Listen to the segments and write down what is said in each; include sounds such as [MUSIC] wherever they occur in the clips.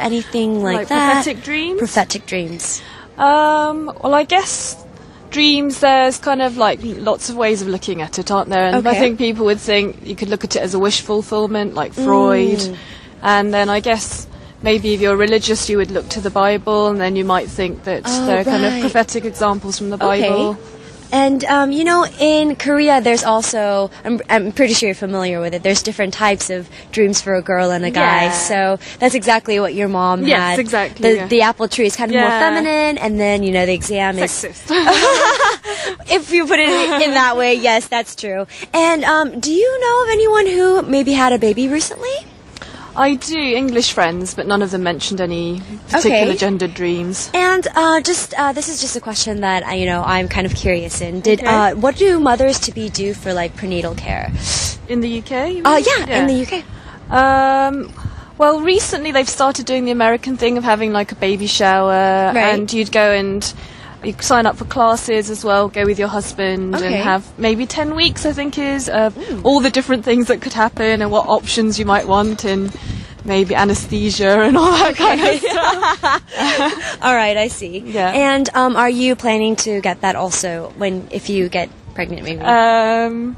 anything like, Like that? prophetic dreams? Prophetic dreams. Um, well, I guess dreams, there's kind of like lots of ways of looking at it, aren't there? And I think people would think you could look at it as a wish fulfillment, like Freud. Mm. And then I guess maybe if you're religious, you would look to the Bible, and then you might think that Oh, they're kind of prophetic examples from the Bible. Okay. And um, you know, in Korea, there's also I'm, I'm pretty sure you're familiar with it. There's different types of dreams for a girl and a guy. Yeah. So that's exactly what your mom Yes, had. exactly, The, yeah. the apple tree is kind of more feminine, and then you know the exam is. Sexist. [LAUGHS] If you put it in that way, yes, that's true. And um, do you know of anyone who maybe had a baby recently? I do English friends, but none of them mentioned any particular Okay. gendered dreams. And uh, just uh, this is just a question that uh, you know I'm kind of curious in. Did Okay. uh, what do mothers to be do for like prenatal care? In the UK? Uh, mean? yeah, in the UK. Um, well, recently they've started doing the American thing of having like a baby shower, Right. and you'd go and you sign up for classes as well. Go with your husband Okay. and have maybe ten weeks. I think is uh, all the different things that could happen and what options you might want and maybe anesthesia and all that kind of stuff. [LAUGHS] All right, I see. Yeah. And um, are you planning to get that also when if you get pregnant, maybe? Um,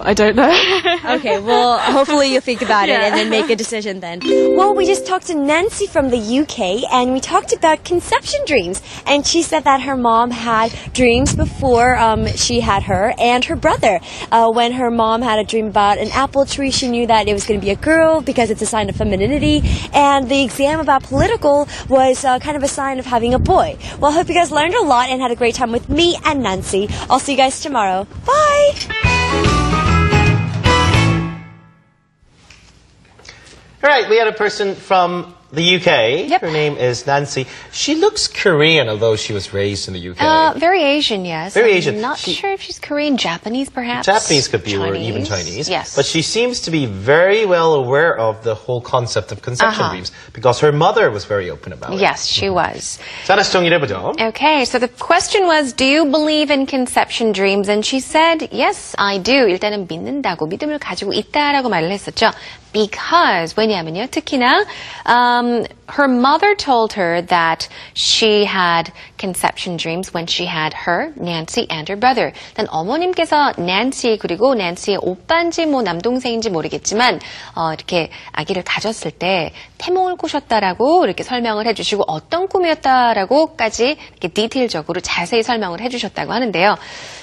I don't know. [LAUGHS] okay, well, hopefully you'll think about it and then make a decision then. Well, we just talked to Nancy from the UK and we talked about conception dreams. And she said that her mom had dreams before um, she had her and her brother. Uh, when her mom had a dream about an apple tree, she knew that it was going to be a girl because it's a sign of femininity. And the exam about political was uh, kind of a sign of having a boy. Well, I hope you guys learned a lot and had a great time with me and Nancy. I'll see you guys tomorrow. Bye! All right, we had a person from the UK. Yep. Her name is Nancy. She looks Korean, although she was raised in the UK. Uh, very Asian, yes. Very I'm Asian. Not She- sure if she's Korean, Japanese, perhaps. Japanese could be, or even Chinese. Yes. But she seems to be very well aware of the whole concept of conception Uh-huh. dreams because her mother was very open about it. Yes, she was. 자, 하나씩 정리를 해보죠. Okay, so the question was, do you believe in conception dreams? And she said, yes, I do. 일단은 믿는다고, 믿음을 가지고 있다라고 말을 했었죠. Because, 왜냐하면요, 특히나, um, her mother told her that she had conception dreams when she had her, Nancy, and her brother. 일단 어머님께서 Nancy 그리고 Nancy의 오빠인지 뭐 남동생인지 모르겠지만, 어, 이렇게 아기를 가졌을 때 태몽을 꾸셨다라고 이렇게 설명을 해주시고 어떤 꿈이었다라고까지 이렇게 디테일적으로 자세히 설명을 해주셨다고 하는데요.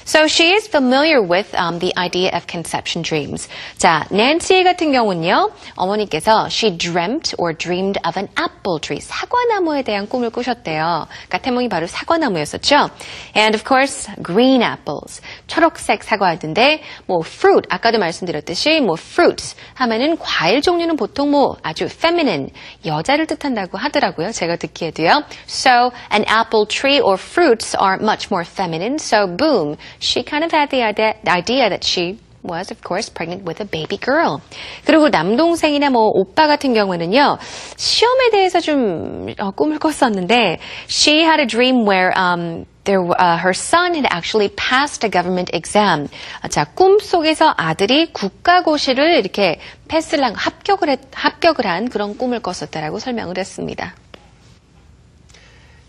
So she is familiar with um, the idea of conception dreams. 자, Nancy 같은 경우는요, 어머니께서 she dreamt or dreamed of an apple tree, 사과나무에 대한 꿈을 꾸셨대요. 그러니까 태몽이 바로 사과나무였었죠. And of course, green apples, 초록색 사과였는데, 뭐 fruit, 아까도 말씀드렸듯이 뭐 fruits 하면은 과일 종류는 보통 뭐 아주 feminine, 여자를 뜻한다고 하더라고요. 제가 듣기에도요. So an apple tree or fruits are much more feminine. So boom, she kind of had the idea that she was, of course, pregnant with a baby girl. 그리고 남동생이나 뭐 오빠 같은 경우는요, 시험에 대해서 좀 어, 꿈을 꿨었는데, she had a dream where um, there, uh, her son had actually passed a government exam. 아, 자, 꿈 속에서 아들이 국가고시를 이렇게 패스를 한, 합격을 했, 합격을 한 그런 꿈을 꿨었다라고 설명을 했습니다.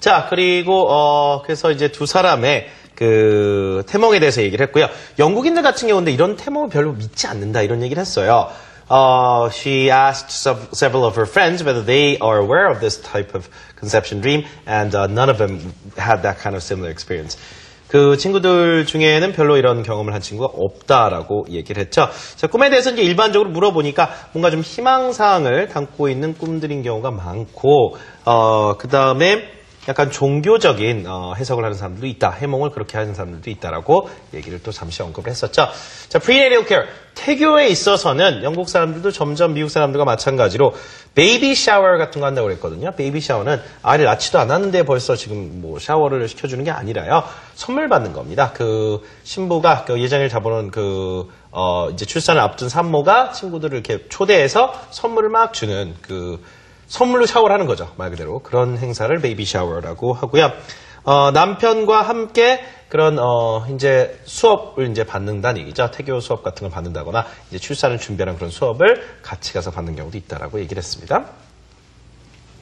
자, 그리고, 어, 그래서 이제 두 사람의 그 태몽에 대해서 얘기를 했고요. 영국인들 같은 경우는 이런 태몽을 별로 믿지 않는다 이런 얘기를 했어요. Uh, she asked sev- several of her friends whether they are aware of this type of conception dream, and uh, none of them had that kind of similar experience. 그 친구들 중에는 별로 이런 경험을 한 친구가 없다라고 얘기를 했죠. 자, 꿈에 대해서 이제 일반적으로 물어보니까 뭔가 좀 희망사항을 담고 있는 꿈들인 경우가 많고, 어, 그 다음에 약간 종교적인 어, 해석을 하는 사람들도 있다. 해몽을 그렇게 하는 사람들도 있다라고 얘기를 또 잠시 언급을 했었죠. 자, prenatal. 태교에 있어서는 영국 사람들도 점점 미국 사람들과 마찬가지로 baby shower 같은 거 한다고 그랬거든요. baby shower는 아이를 낳지도 않았는데 벌써 지금 뭐 샤워를 시켜주는 게 아니라요. 선물 받는 겁니다. 그 신부가 그 예정일 잡아놓은 그 어, 이제 출산을 앞둔 산모가 친구들을 이렇게 초대해서 선물을 막 주는 그 선물로 샤워를 하는 거죠. 말 그대로. 그런 행사를 baby shower라고 하고요. 어, 남편과 함께 그런, 어, 이제 수업을 이제 받는다는 얘기죠. 태교 수업 같은 걸 받는다거나 이제 출산을 준비하는 그런 수업을 같이 가서 받는 경우도 있다라고 얘기를 했습니다.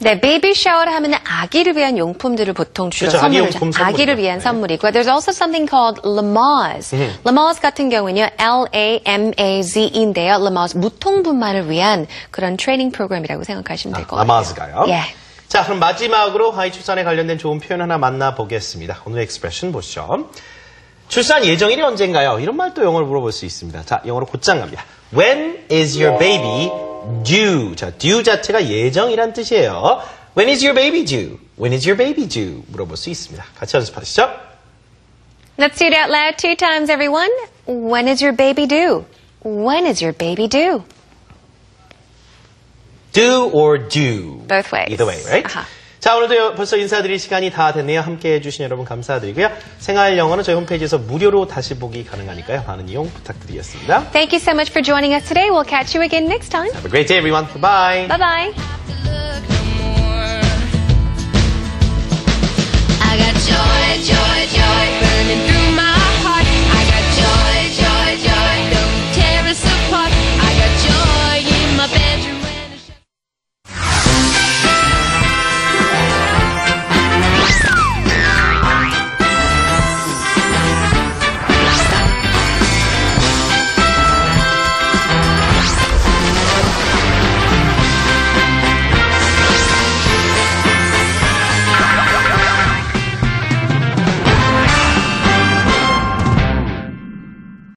네, baby shower를 하면 아기를 위한 용품들을 보통 주로 그렇죠, 아기 선물을 용품 줘- 아기를 선물이죠. 위한 네. 선물이고요. There's also something called Lamaze. Lamaze 같은 경우는요, L-A-M-A-Z인데요. Lamaze 무통분만을 위한 그런 트레이닝 프로그램이라고 생각하시면 될것 같아요. Lamaze가요. 예. 자, 그럼 마지막으로 하이 출산에 관련된 좋은 표현 하나 만나보겠습니다. 오늘 expression 보시죠. 출산 예정일이 언젠가요? 이런 말또 영어로 물어볼 수 있습니다. 자, 영어로 곧장 갑니다. When is your baby due? 자, due 자체가 예정이란 뜻이에요. When is your baby due? When is your baby due? 물어볼 수 있습니다. 같이 연습하시죠. Let's do it out loud two times, everyone. When is your baby due? When is your baby due? Do or do? Both ways. Either way, right? 아하. 자, 오늘도 벌써 인사드릴 시간이 다 됐네요. 함께 해주신 여러분 감사드리고요. 생활 영어는 저희 홈페이지에서 무료로 다시 보기 가능하니까요. 많은 이용 부탁드리겠습니다. Thank you so much for joining us today. We'll catch you again next time. Have a great day, everyone. Bye-bye. Bye bye.